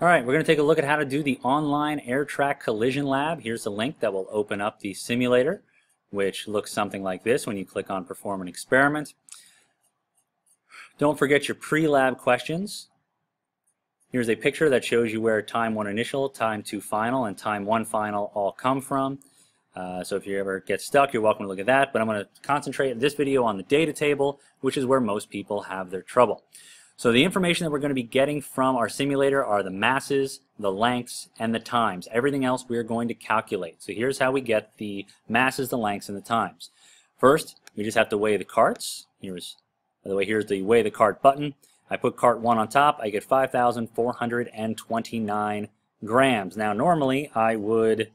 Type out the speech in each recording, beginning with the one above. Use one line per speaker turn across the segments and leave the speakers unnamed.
All right, we're going to take a look at how to do the online air track collision lab. Here's the link that will open up the simulator, which looks something like this when you click on perform an experiment. Don't forget your pre-lab questions. Here's a picture that shows you where time one initial, time two final, and time one final all come from. Uh, so if you ever get stuck, you're welcome to look at that. But I'm going to concentrate this video on the data table, which is where most people have their trouble. So the information that we're going to be getting from our simulator are the masses, the lengths, and the times. Everything else we're going to calculate. So here's how we get the masses, the lengths, and the times. First, we just have to weigh the carts. Here's, by the way, here's the weigh the cart button. I put cart 1 on top. I get 5,429 grams. Now normally I would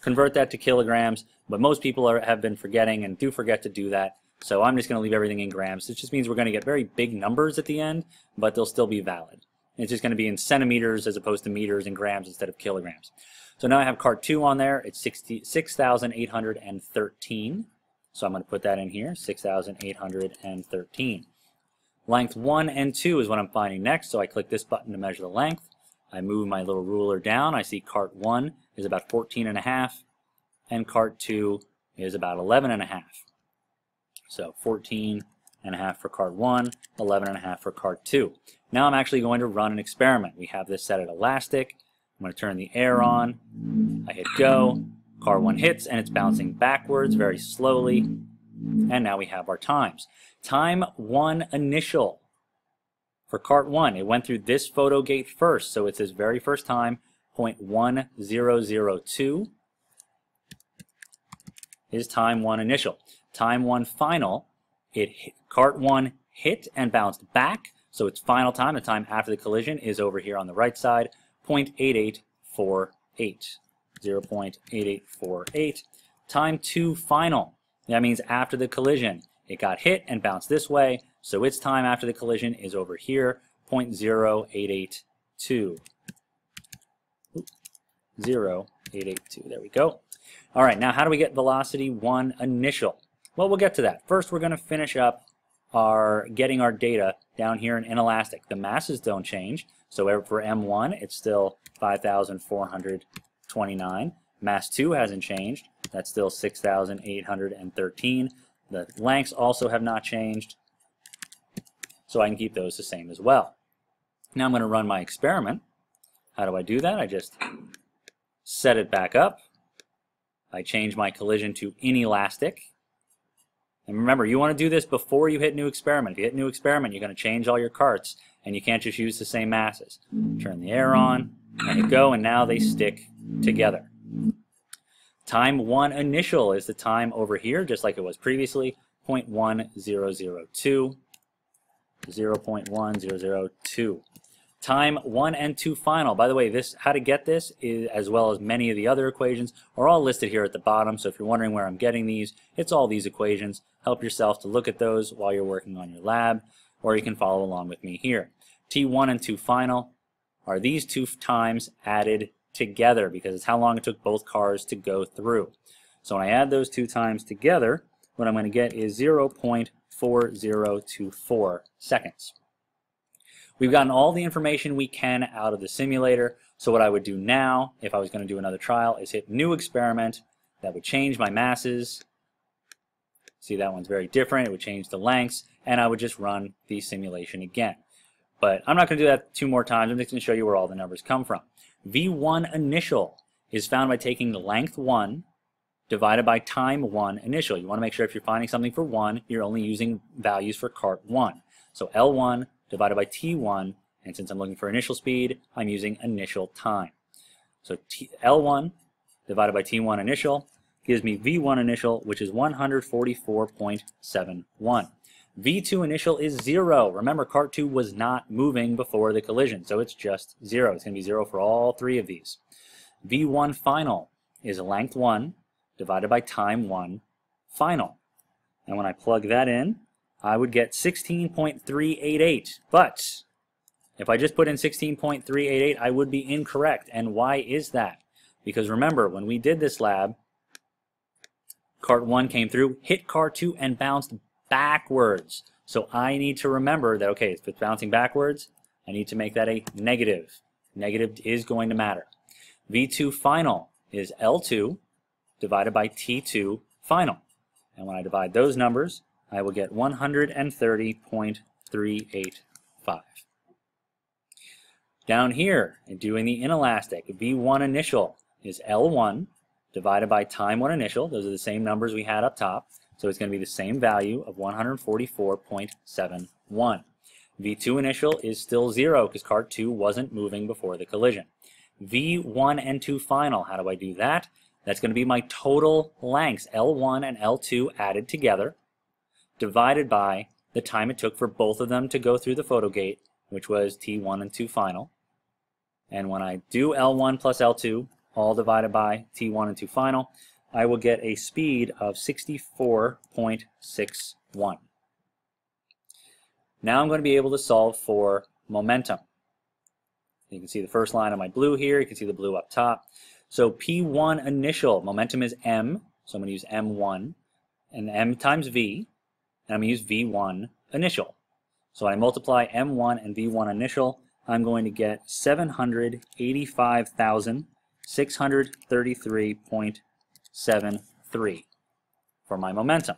convert that to kilograms, but most people are, have been forgetting and do forget to do that. So I'm just going to leave everything in grams. It just means we're going to get very big numbers at the end, but they'll still be valid. It's just going to be in centimeters as opposed to meters and grams instead of kilograms. So now I have cart 2 on there. It's 6,813. So I'm going to put that in here, 6,813. Length 1 and 2 is what I'm finding next, so I click this button to measure the length. I move my little ruler down. I see cart 1 is about 14 and a half, and cart 2 is about 11 and a half. So 14 and a half for cart 1, 11 and a half for cart 2. Now I'm actually going to run an experiment. We have this set at elastic. I'm going to turn the air on. I hit go. Car 1 hits and it's bouncing backwards very slowly. And now we have our times. Time 1 initial for cart 1. It went through this photo gate first, so it's his very first time, 0.1002 is time 1 initial. Time one final, it hit, cart one hit and bounced back, so its final time, the time after the collision, is over here on the right side, 0.8848. 0.8848. Time two final, that means after the collision. It got hit and bounced this way, so its time after the collision is over here, 0.0882. 0882, there we go. All right, now how do we get velocity 1 initial? Well, we'll get to that. First, we're going to finish up our getting our data down here in Inelastic. The masses don't change. So for M1, it's still 5,429. Mass 2 hasn't changed. That's still 6,813. The lengths also have not changed. So I can keep those the same as well. Now I'm going to run my experiment. How do I do that? I just set it back up. I change my collision to inelastic. And remember, you want to do this before you hit new experiment. If you hit new experiment, you're going to change all your carts, and you can't just use the same masses. Turn the air on, and it go, and now they stick together. Time 1 initial is the time over here, just like it was previously, 0.1002, 0.1002. Time 1 and 2 final. By the way, this how to get this, is, as well as many of the other equations, are all listed here at the bottom. So if you're wondering where I'm getting these, it's all these equations. Help yourself to look at those while you're working on your lab, or you can follow along with me here. T1 and 2 final are these two times added together because it's how long it took both cars to go through. So when I add those two times together, what I'm going to get is 0.4024 seconds. We've gotten all the information we can out of the simulator. So what I would do now, if I was going to do another trial, is hit New Experiment. That would change my masses. See, that one's very different. It would change the lengths, and I would just run the simulation again. But I'm not going to do that two more times. I'm just going to show you where all the numbers come from. V1 initial is found by taking length 1 divided by time 1 initial. You want to make sure if you're finding something for 1, you're only using values for cart 1. So L1 divided by t1, and since I'm looking for initial speed, I'm using initial time. So T L1 divided by T1 initial gives me V1 initial, which is 144.71. V2 initial is 0. Remember, cart 2 was not moving before the collision, so it's just 0. It's going to be 0 for all three of these. V1 final is length 1 divided by time 1 final. And when I plug that in, I would get 16.388. But if I just put in 16.388, I would be incorrect. And why is that? Because remember, when we did this lab, cart 1 came through, hit cart 2, and bounced backwards. So I need to remember that, okay, if it's bouncing backwards, I need to make that a negative negative is going to matter. V2 final is L2 divided by T2 final. And when I divide those numbers, I will get 130.385. Down here, in doing the inelastic, V1 initial is L1 divided by time 1 initial. Those are the same numbers we had up top. So it's going to be the same value of 144.71. V2 initial is still 0 because cart 2 wasn't moving before the collision. V1 and 2 final, how do I do that? That's going to be my total lengths, L1 and L2 added together, divided by the time it took for both of them to go through the photo gate, which was T1 and 2 final. And when I do L1 plus L2, all divided by T1 and 2 final, I will get a speed of 64.61. Now I'm going to be able to solve for momentum. You can see the first line of my blue here. You can see the blue up top. So P1 initial, momentum is M, so I'm going to use M1, and M times V, and I'm going to use V1 initial. So I multiply M1 and V1 initial, I'm going to get 785,633.73 for my momentum.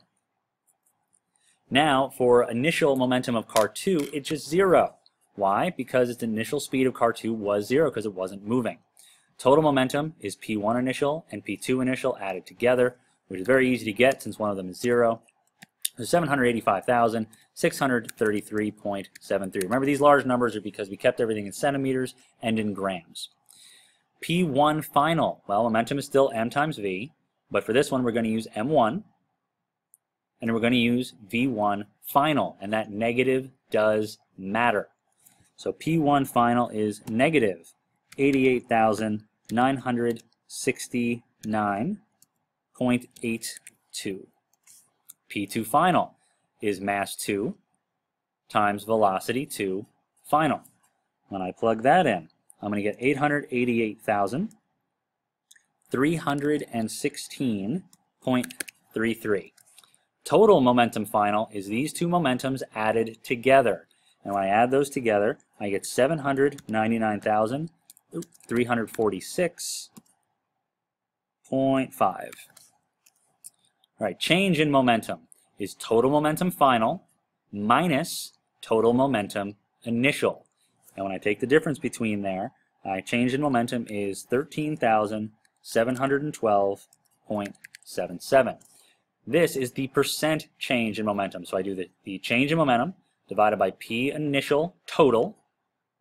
Now, for initial momentum of car 2, it's just 0. Why? Because its initial speed of car 2 was 0 because it wasn't moving. Total momentum is P1 initial and P2 initial added together, which is very easy to get since one of them is 0. So 785,633.73. Remember, these large numbers are because we kept everything in centimeters and in grams. P1 final. Well, momentum is still m times v, but for this one we're going to use m1, and we're going to use v1 final, and that negative does matter. So P1 final is negative 88,969.82. P2 final is mass 2 times velocity 2 final. When I plug that in, I'm going to get 888,316.33. Total momentum final is these two momentums added together. And when I add those together, I get 799,346.5. All right, change in momentum is total momentum final minus total momentum initial. And when I take the difference between there, my change in momentum is 13,712.77. This is the percent change in momentum. So I do the, the change in momentum divided by P initial total,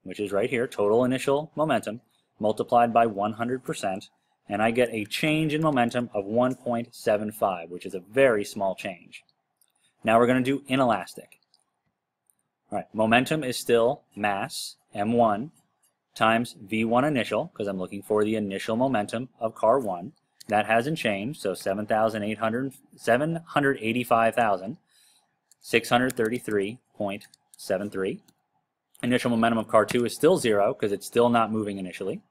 which is right here, total initial momentum, multiplied by 100%, and I get a change in momentum of 1.75, which is a very small change. Now we're going to do inelastic. All right, momentum is still mass, m1, times v1 initial, because I'm looking for the initial momentum of car 1. That hasn't changed, so 7,800, 785,633.73. Initial momentum of car 2 is still 0 because it's still not moving initially.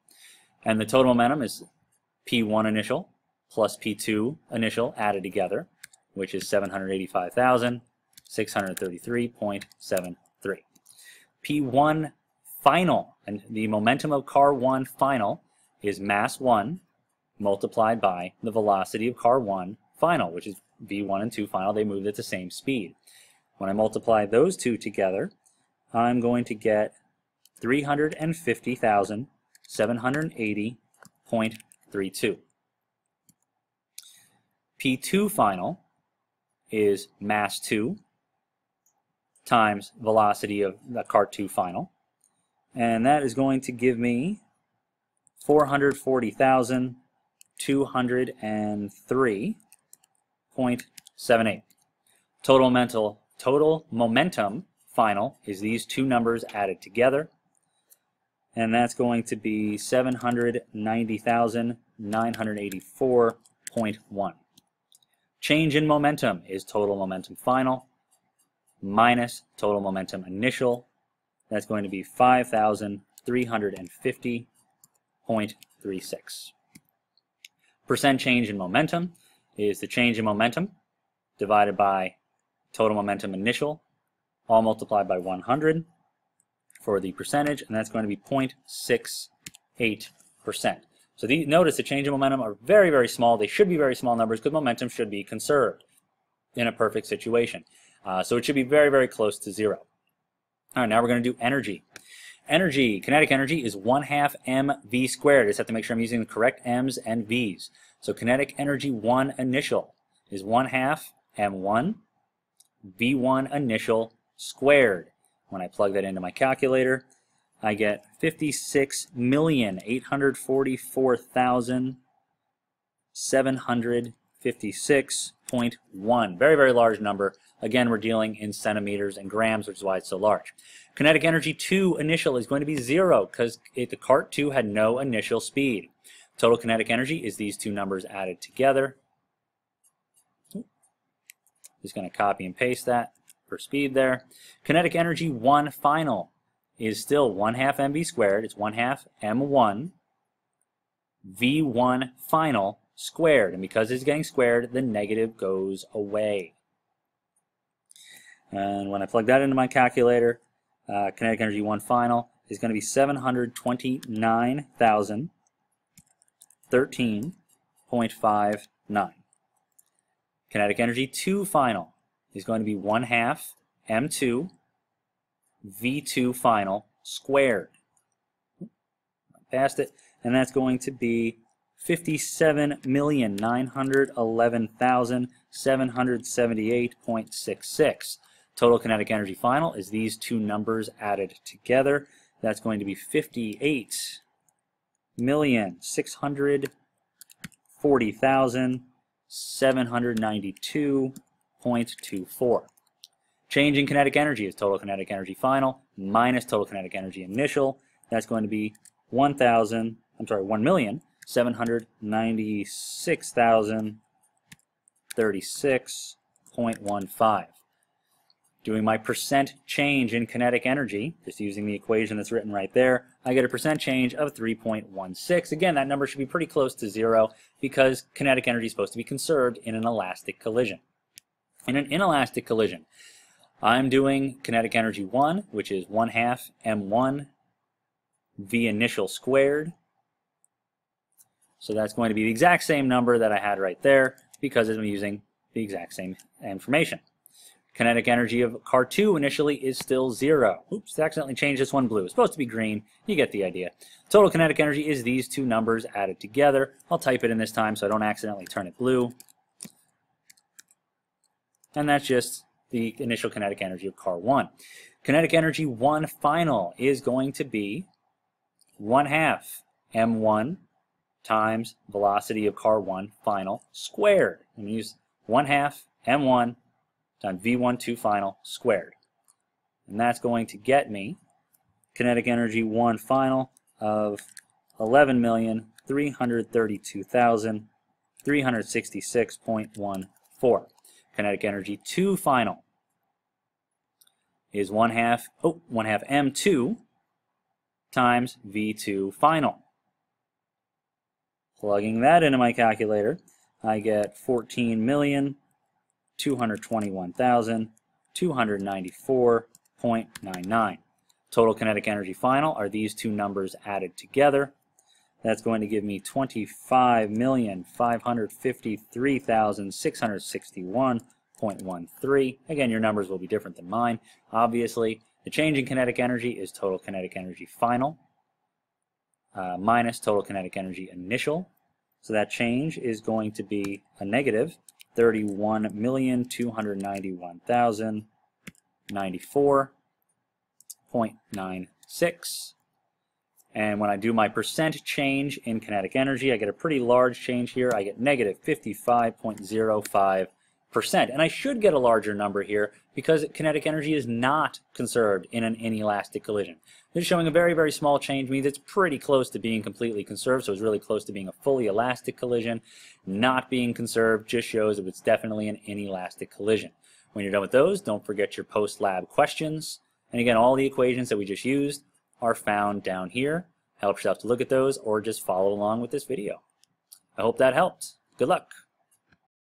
And the total momentum is P1 initial plus P2 initial added together, which is 785,633.73. P1 final, and the momentum of car 1 final is mass 1 multiplied by the velocity of car 1 final, which is V1 and 2 final. They moved at the same speed. When I multiply those two together, I'm going to get 350,780.32. P2 final is mass 2 times velocity of the car 2 final. And that is going to give me 440,203.78. Total mental total momentum final is these two numbers added together. And that's going to be 790,984.1. Change in momentum is total momentum final minus total momentum initial. That's going to be 5,350.36. Percent change in momentum is the change in momentum divided by total momentum initial all multiplied by 100 for the percentage, and that's going to be 0.6 So notice the change in momentum are very, very small. They should be very small numbers because momentum should be conserved in a perfect situation. Uh, so it should be very, very close to zero. All right, now we're going to do energy. Energy, kinetic energy is 1 half mv squared. I just have to make sure I'm using the correct m's and v's. So kinetic energy 1 initial is 1 half m1 v1 initial squared. When I plug that into my calculator, I get 56,844,756.1. Very, very large number. Again, we're dealing in centimeters and grams, which is why it's so large. Kinetic energy 2 initial is going to be 0 because the cart 2 had no initial speed. Total kinetic energy is these two numbers added together. Just going to copy and paste that for speed there. Kinetic energy 1 final is still 1 half mv squared. It's 1 half m1 v1 final squared. And because it's getting squared, the negative goes away. And when I plug that into my calculator, uh, kinetic energy 1 final is going to be 729,013.59. Kinetic energy 2 final is going to be 1 half m2 v2 final squared. Past it, and that's going to be 57,911,778.66. Total kinetic energy final is these two numbers added together. That's going to be 58 million six hundred forty thousand seven hundred ninety two point two four. Change in kinetic energy is total kinetic energy final minus total kinetic energy initial. That's going to be 1,000, I'm sorry, 1,796,036.15. Doing my percent change in kinetic energy, just using the equation that's written right there, I get a percent change of 3.16. Again, that number should be pretty close to zero because kinetic energy is supposed to be conserved in an elastic collision. In an inelastic collision, I'm doing kinetic energy 1, which is 1 half m1 v initial squared. So that's going to be the exact same number that I had right there because I'm using the exact same information. Kinetic energy of car 2 initially is still 0. Oops, I accidentally changed this one blue. It's supposed to be green. You get the idea. Total kinetic energy is these two numbers added together. I'll type it in this time so I don't accidentally turn it blue. And that's just the initial kinetic energy of car 1. Kinetic energy 1 final is going to be 1 half m1 times velocity of car 1 final squared. I'm going to use 1 half m1 times v1 2 final squared. And that's going to get me kinetic energy 1 final of 11,332,366.14 kinetic energy 2 final is 1 half, oh, 1 half m2 times v2 final. Plugging that into my calculator, I get 14,221,294.99. Total kinetic energy final are these two numbers added together. That's going to give me 25,553,661.13. Again, your numbers will be different than mine. Obviously, the change in kinetic energy is total kinetic energy final uh, minus total kinetic energy initial. So that change is going to be a negative 31,291,094.96 and when I do my percent change in kinetic energy, I get a pretty large change here. I get negative 55.05%. And I should get a larger number here because kinetic energy is not conserved in an inelastic collision. This is showing a very, very small change means it's pretty close to being completely conserved, so it's really close to being a fully elastic collision. Not being conserved just shows that it's definitely an inelastic collision. When you're done with those, don't forget your post-lab questions. And again, all the equations that we just used are found down here. Help yourself to look at those or just follow along with this video. I hope that helped. Good luck.